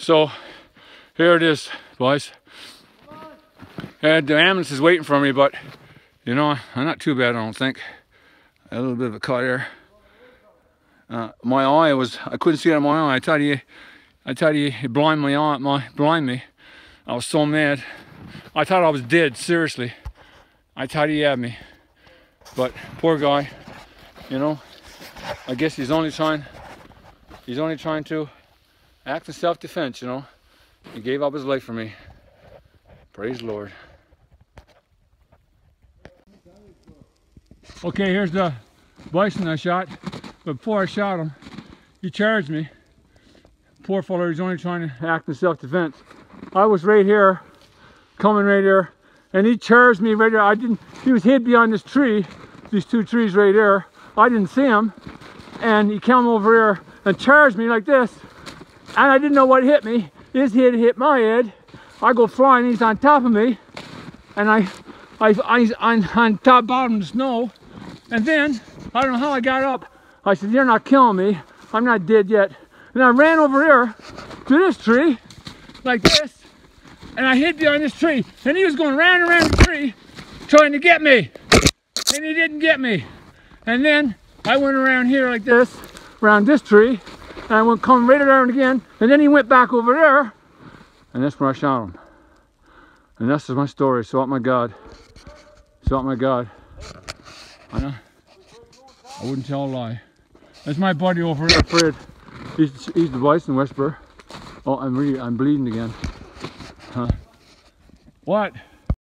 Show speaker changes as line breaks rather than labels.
So here it is, boys. And the ambulance is waiting for me, but you know, I'm not too bad, I don't think. A little bit of a cut here. Uh, my eye was, I couldn't see out of my eye. I tell you, I tell you, it blind my eye, my, blind me. I was so mad. I thought I was dead, seriously. I you, he had me. But poor guy, you know, I guess he's only trying, he's only trying to act in self-defense, you know. He gave up his life for me. Praise the Lord. Okay, here's the bison I shot. But before I shot him, he charged me. Poor fella, he's only trying to act in self-defense. I was right here, coming right here, and he charged me right there. I didn't, he was hid behind this tree, these two trees right there. I didn't see him, and he came over here and charged me like this, and I didn't know what hit me. His head hit my head. I go flying, he's on top of me, and I, I, I, I'm on top bottom of the snow, and then, I don't know how I got up. I said, you're not killing me. I'm not dead yet. And I ran over here to this tree, like this, and I hid behind this tree. And he was going round and around the tree, trying to get me. And he didn't get me. And then I went around here like this, around this tree, and I went come right around again. And then he went back over there, and that's where I shot him. And this is my story. So help my God. So help my God. I know. I wouldn't tell a lie. That's my buddy over there, Fred. He's, he's the bison whisperer. Oh, I'm really, I'm bleeding again. Huh? What?